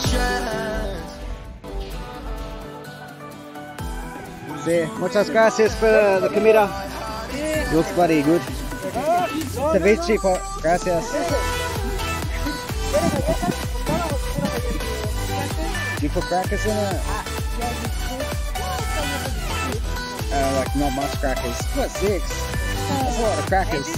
chance? Sí, muchas gracias por la comida. Looks bloody good. Ceviche, gracias. You put crackers in it? Uh, like not much crackers. What, six? That's a lot of crackers.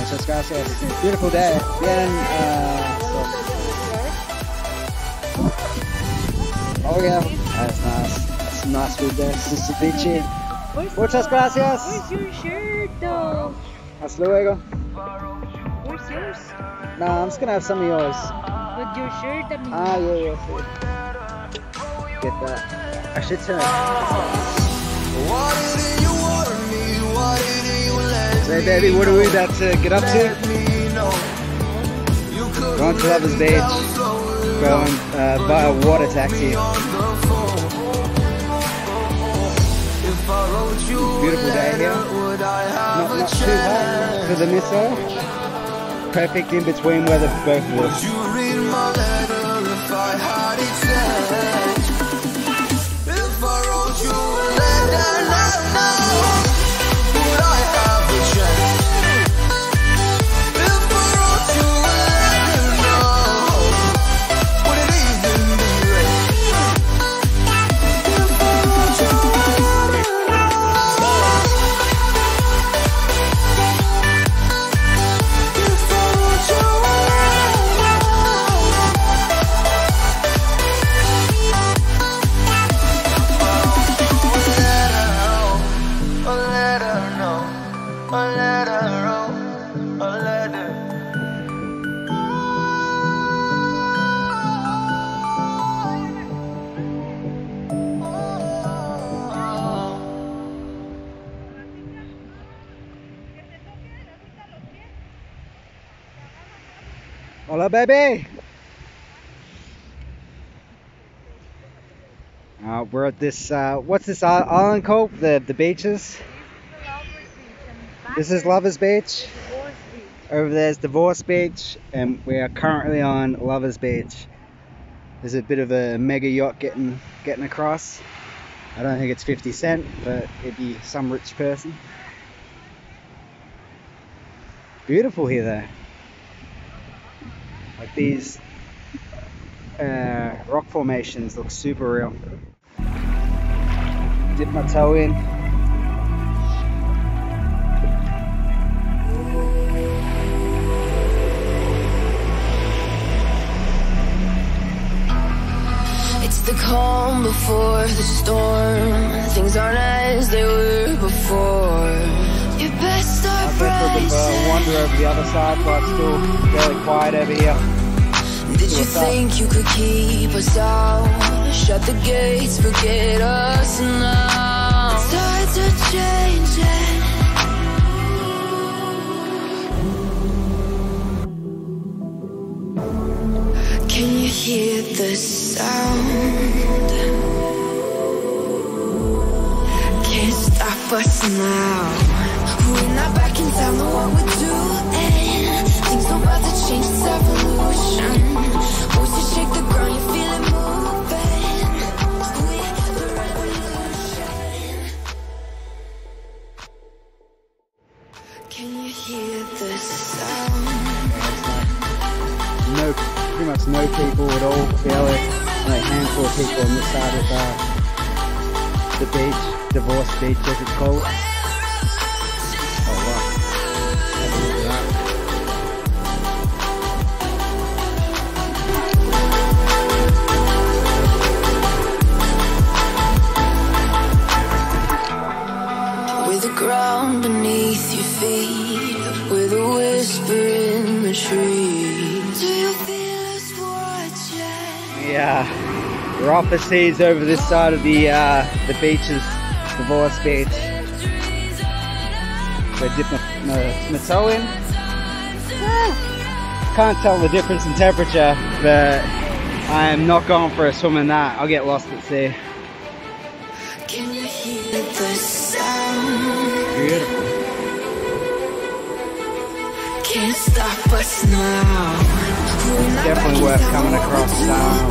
Muchas gracias. Beautiful day. Bien. Uh, oh yeah, that's nice. That's some nice food there. Ceviche. Where's, Muchas gracias. Hasta luego. Where's yours? Nah, I'm just gonna have some of yours. With your shirt, I mean. Ah, yeah, yeah. see. Get that. I should turn. What did you want me? What did you let Say, baby, what are we about to get up to? me? You could Going to Lovers Beach. Going uh, via water taxi. on the phone. If I wrote a Beautiful day here. Not, too hot for the misso. Perfect in between weather for both of Hola, baby. Uh, we're at this. Uh, what's this island called? The the beaches. This is Lovers Beach. Over there's Divorce Beach, and we are currently on Lovers Beach. There's a bit of a mega yacht getting getting across. I don't think it's 50 Cent, but it'd be some rich person. Beautiful here, though. Like these uh, rock formations look super real. Dip my toe in. It's the calm before the storm. Things aren't as they were before. Of a wander over the other side, but still fairly quiet over here. Did you think you could keep us out? Shut the gates, forget us now. Tides are changing. Can you hear the sound? Can't stop us now. We're not what we're doing. Things to change, it's evolution. Shake the ground, you moving. We're the revolution. Can you hear the sound? No, pretty much no people at all. Barely like a handful of people on this side of uh, the beach, Divorce Beach as it's called. Watching? Yeah, we're off the seas over this side of the uh, the beaches. Divorce Beach. So I dip my, my, my toe in. Ah, Can't tell the difference in temperature, but I am not going for a swim in that. I'll get lost at sea. Can you hear the sound? Beautiful. Can't stop us now. We're Definitely worth coming across, um,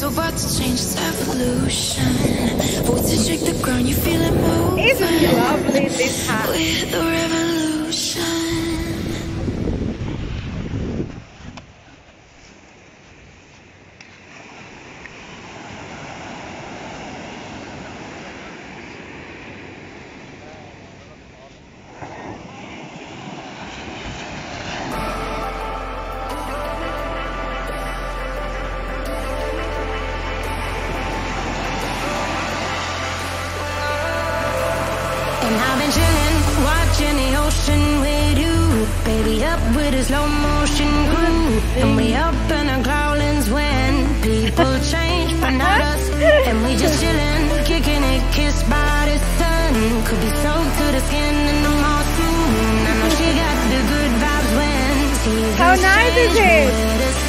Things are about to change, it's evolution. Voices shake the ground, you feel it move. Isn't it lovely this hat? And I've been chilling, watching the ocean with you. Baby, up with a slow motion groove. And we up in our growlings when people change, but not us. And we just chilling, kicking it, kissed by the sun. Could be soaked to the skin in the monsoon. I know she got the good vibes when seasons How nice is it? we're the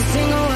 single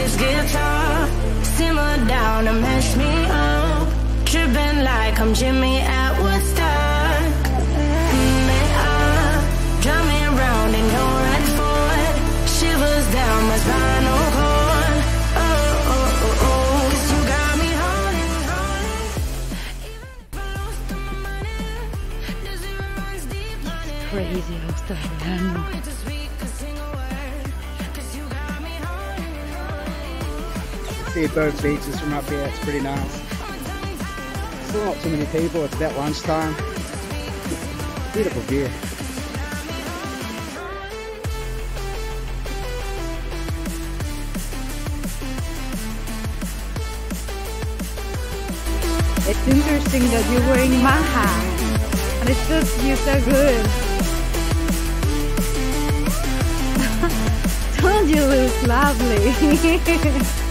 like guitar, simmer down and mess me up, tripping like I'm Jimi at Woodstock. Me up, drum me round in your red Ford, shivers down my spinal cord. Oh, oh, oh, oh, 'cause you got me holding, holding. Even if I lost all my money, the zero runs deep, honey. Crazy how stuff See both beaches from up here. It's pretty nice. Still not too many people. It's about lunchtime. Beautiful view. It's interesting that you're wearing maha. And it suits you so good. Don't you look lovely?